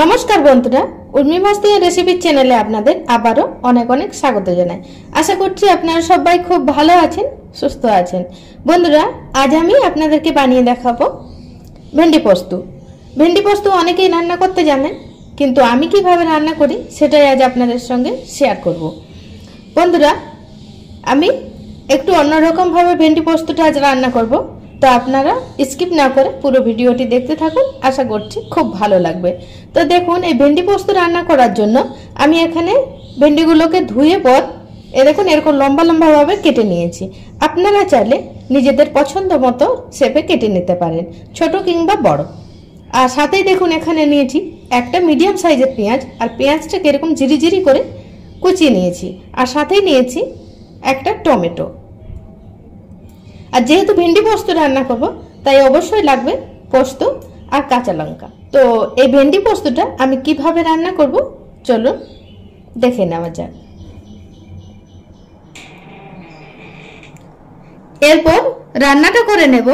নমস্কার বন্ধুরা, উর্মি মাস্তিয়া রেসিপির চ্যানেলে আপনাদের আবারও অনেক অনেক স্বাগত জানাই। আশা করছি আপনারা সবাই খুব ভালো আছেন, সুস্থ আছেন। বন্ধুরা, আজ আমি আপনাদেরকে বানিয়ে দেখাবো ভেন্ডি পোস্ত। ভেন্ডি পোস্ত অনেকেই রান্না করতে জানেন, কিন্তু আমি কীভাবে রান্না করি সেটাই আজ আপনাদের সঙ্গে শেয়ার করব। বন্ধুরা, আমি একটু অন্যরকমভাবে ভেন্ডি পোস্তটা আজ রান্না করব। তো আপনারা স্কিপ না করে পুরো ভিডিওটি দেখতে থাকুন। আশা করছি খুব ভালো লাগবে। তো দেখুন, এই ভেন্ডি পোস্ত রান্না করার জন্য আমি এখানে ভেন্ডিগুলোকে ধুয়ে পর, এ দেখুন, এরকম লম্বা লম্বাভাবে কেটে নিয়েছি। আপনারা চাইলে নিজেদের পছন্দ মতো শেপে কেটে নিতে পারেন, ছোট কিংবা বড়। আর সাথেই দেখুন, এখানে নিয়েছি একটা মিডিয়াম সাইজের পেঁয়াজ, আর পেঁয়াজটাকে এরকম ঝিরিঝিরি করে কুচিয়ে নিয়েছি। আর সাথেই নিয়েছি একটা টমেটো। আর যেহেতু ভেন্ডি পোস্ত রান্না করব, তাই অবশ্যই লাগবে পোস্ত আর কাঁচা লঙ্কা। তো এই ভেন্ডি পোস্তটা আমি কীভাবে রান্না করব, চলুন দেখে নেওয়া যাক। এরপর রান্নাটা করে নেব।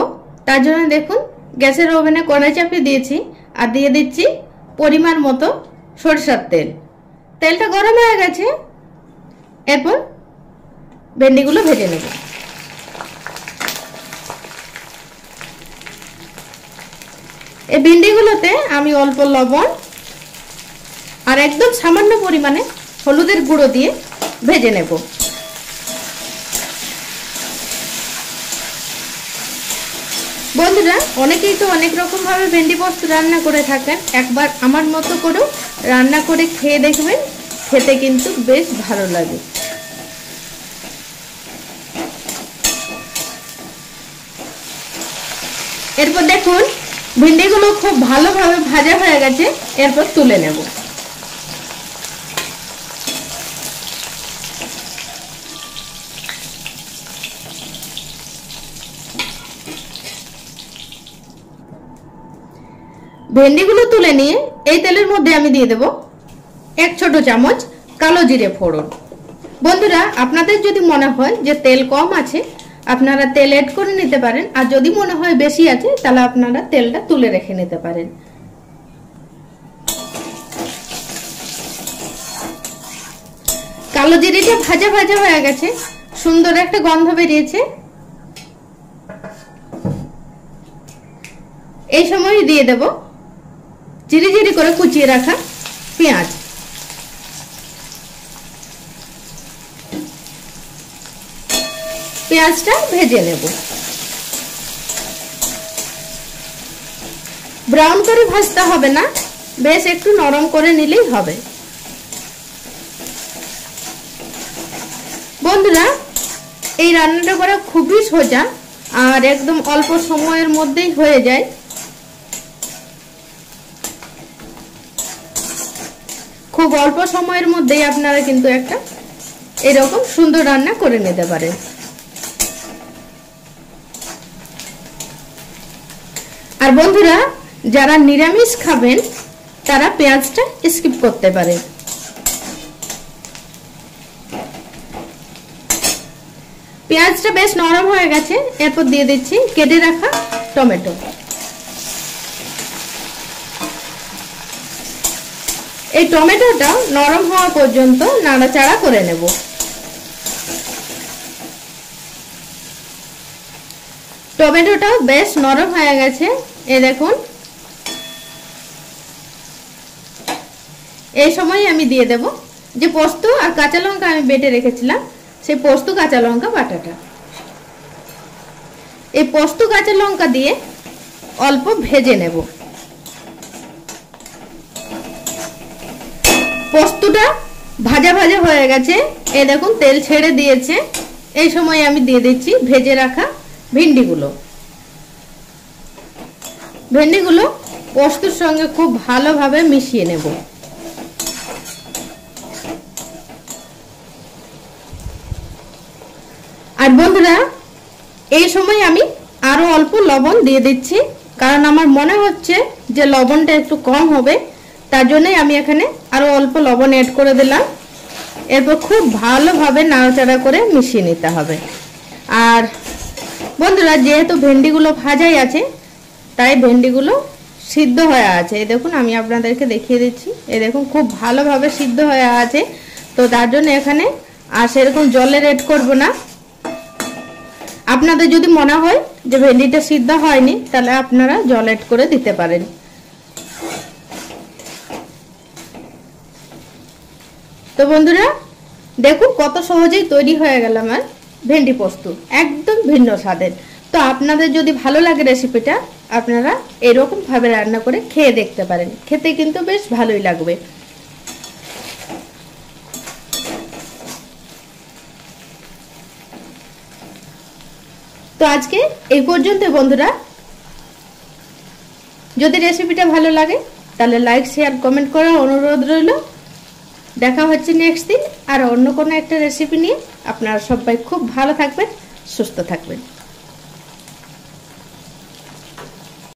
তার জন্য দেখুন, গ্যাসের ওভেনে কড়াই চাপিয়ে দিয়েছি আর দিয়ে দিচ্ছি পরিমাণ মতো সরিষার তেল। তেলটা গরম হয়ে গেছে। এরপর ভেন্ডিগুলো ভেজে নেব। এই ভেন্ডিগুলোতে আমি অল্প লবণ আর একদম সামান্য পরিমাণে হলুদের গুঁড়ো দিয়ে ভেজে নেব। বন্ধুরা, অনেকেই তো অনেক রকম ভাবে ভেন্ডি পোস্ত রান্না করে থাকেন। একবার আমার মতো করেও রান্না করে খেয়ে দেখবেন, খেতে কিন্তু বেশ ভালো লাগে। এরপর দেখুন ভিন্ডিগুলো খুব ভালোভাবে ভাজা হয়ে গেছে, এরপর তুলে নেব। ভেন্ডিগুলো তুলে নিয়ে এই তেলের মধ্যে আমি দিয়ে দেব এক ছোট চামচ কালো জিরে ফোড়ন। বন্ধুরা, আপনাদের যদি মনে হয় যে তেল কম আছে আপনারা তেল এড করে নিতে পারেন। আর যদি মনে হয় বেশি আছে, তাহলে আপনারা তেলটা তুলে রেখে নিতে পারেন। কালো জিরিটা ভাজা ভাজা হয়ে গেছে। সুন্দর একটা গন্ধ বেরিয়েছে। এই সময় দিয়ে দেব জিরি জিরি করে কুচিয়ে রাখা পেঁয়াজ। পেঁয়াজটা ভেজে নেব। ব্রাউন করে ভাজতে হবে না, বেশ একটু নরম করে নিলেই হবে। বন্ধুরা, এই রান্নাটা করা খুবই সোজা আর একদম অল্প সময়ের মধ্যেই হয়ে যায়। খুব অল্প সময়ের মধ্যেই আপনারা কিন্তু একটা এরকম সুন্দর রান্না করে নিতে পারেন। আর বন্ধুরা, যারা নিরামিষ খাবেন, তারা পেঁয়াজটা স্কিপ করতে পারে। পেঁয়াজটা বেশ নরম হয়ে গেছে, এরপর দিয়ে দিচ্ছি কেটে রাখা টমেটো। এই টমেটোটা নরম হওয়া পর্যন্ত নাড়াচাড়া করে নেব। টমেটোটা বেশ নরম হয়ে গেছে। এ দেখুন। এই সময় আমি দিয়ে দেব। যে পোস্ত আর কাঁচা লঙ্কা আমি বেটে রেখেছিলাম, সেই পোস্ত কাঁচা লঙ্কা বাটাটা। এই পোস্ত কাঁচা লঙ্কা দিয়ে অল্প ভেজে নেব। পোস্তটা ভাজা ভাজা হয়ে গেছে। এই দেখুন, তেল ছেড়ে দিয়েছে। এই সময় আমি দিয়ে দিচ্ছি ভেজে রাখা ভেন্ডিগুলো। ভেন্ডিগুলো পোস্তর সঙ্গে খুব ভালোভাবে মিশিয়ে নেব। আর বন্ধুরা, এই সময় আমি আরও অল্প লবণ দিয়ে দিচ্ছি, কারণ আমার মনে হচ্ছে যে লবণটা একটু কম হবে, তার জন্যই আমি এখানে আরও অল্প লবণ অ্যাড করে দিলাম। এরপর খুব ভালোভাবে নাড়াচাড়া করে মিশিয়ে নিতে হবে। আর বন্ধুরা, যেহেতু ভেন্ডিগুলো ভাজাই আছে, তাই ভেন্ডিগুলো সিদ্ধ হয়ে আছে। এই দেখুন, আমি আপনাদেরকে দেখিয়ে দিচ্ছি। এই দেখুন, খুব ভালোভাবে সিদ্ধ হয়ে আছে। তো তার জন্য এখানে আর সেরকম জলের এড করব না। আপনাদের যদি মনে হয় যে ভেন্ডিটা সিদ্ধ হয়নি, তাহলে আপনারা জল এড করে দিতে পারেন। তো বন্ধুরা, দেখুন কত সহজেই তৈরি হয়ে গেল আমার। ভেন্ডি পোস্ত, একদম ভিন্ন স্বাদের। তো আপনাদের যদি ভালো লাগে রেসিপিটা আপনারা এরকম ভাবে রান্না করে খেয়ে দেখতে পারেন। খেতে কিন্তু বেশ ভালোই লাগবে। তো আজকে এই পর্যন্ত বন্ধুরা। যদি রেসিপিটা ভালো লাগে, তাহলে লাইক শেয়ার কমেন্ট করার অনুরোধ রইল। দেখা হচ্ছে নেক্সট দিন, আর অন্য কোনো একটা রেসিপি নিয়ে। আপনারা সবাই খুব ভালো থাকবেন সুস্থ থাকবেন।